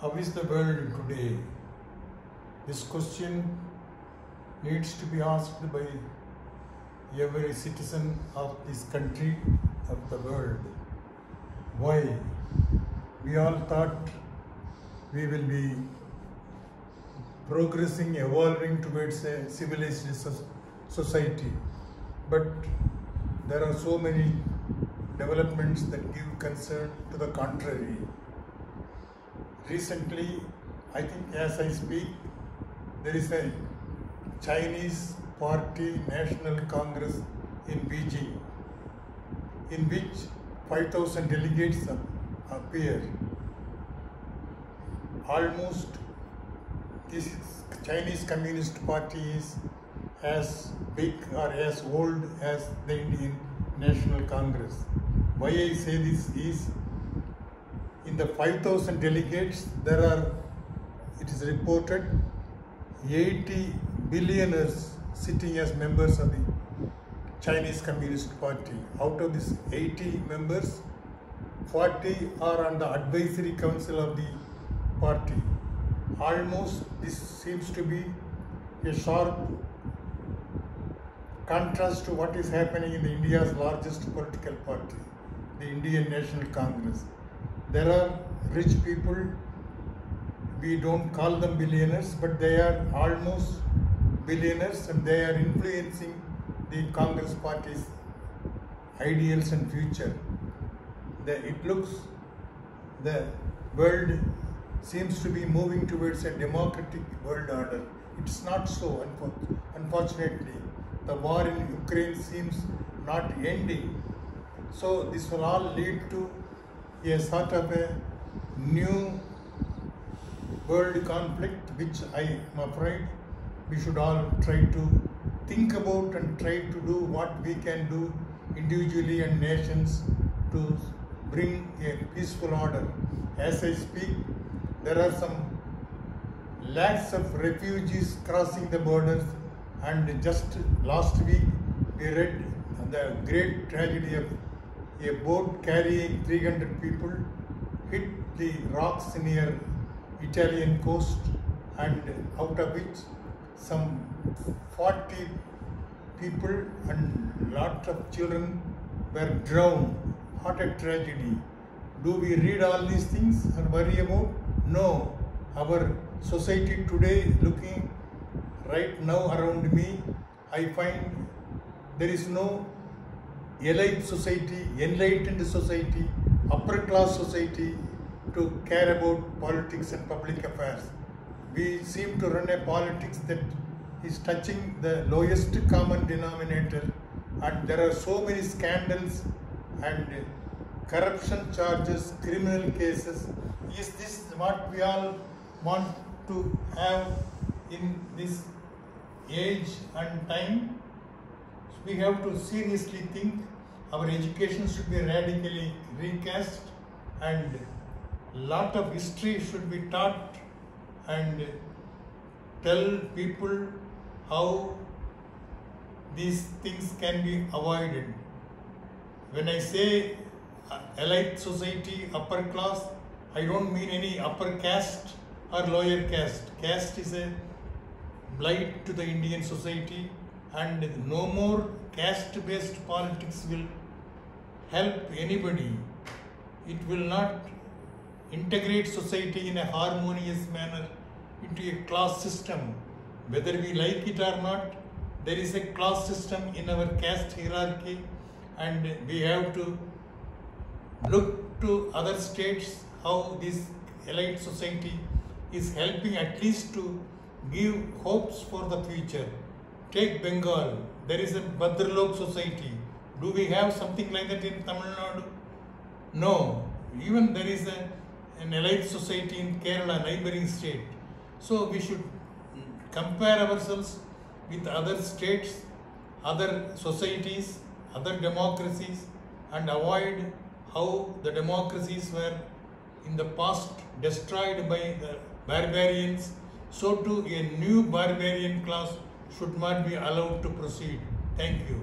How is the world today? This question needs to be asked by every citizen of this country, of the world. Why? We all thought we will be progressing, evolving towards a civilized society. But there are so many developments that give concern to the contrary. Recently, I think as I speak, there is a Chinese Party National Congress in Beijing, in which 5,000 delegates appear. Almost this Chinese Communist Party is as big or as old as the Indian National Congress. Why I say this is in the 5000 delegates there are it is reported 80 billionaires sitting as members of the Chinese Communist Party. Out of these 80 members, 40 are on the advisory council of the party. Almost this seems to be a sharp contrast to what is happening in India's largest political party, the Indian National Congress. There are rich people, we don't call them billionaires, but they are almost billionaires and they are influencing the Congress party's ideals and future. The, it looks the world seems to be moving towards a democratic world order. It's not so, unfortunately. The war in Ukraine seems not ending. So, this will all lead to a sort of a new world conflict, which I am afraid we should all try to think about and try to do what we can do individually and nations to bring a peaceful order. As I speak, there are some lakhs of refugees crossing the borders, and just last week we read the great tragedy of a boat carrying 300 people hit the rocks near Italian coast, and out of which some 40 people and lot of children were drowned. What a tragedy. Do we read all these things and worry about? No. Our society today, looking right now around me, I find there is no elite society, enlightened society, upper class society to care about politics and public affairs. We seem to run a politics that is touching the lowest common denominator, and there are so many scandals and corruption charges, criminal cases. Is this what we all want to have in this age and time? We have to seriously think our education should be radically recast and lot of history should be taught and tell people how these things can be avoided. When i say uh, elite society upper class i don't mean any upper caste or lower caste. Caste is a blight to the Indian society and no more caste based politics will help anybody. It will not integrate society in a harmonious manner into a class system. Whether we like it or not, there is a class system in our caste hierarchy and we have to look to other states how this elite society is helping at least to give hopes for the future. Take Bengal, there is a Bhadralok society. Do we have something like that in Tamil Nadu? No. Even there is a, an elite society in Kerala, neighboring state. So we should compare ourselves with other states, other societies, other democracies, and avoid how the democracies were in the past destroyed by the barbarians. So too a new barbarian class should not be allowed to proceed. Thank you.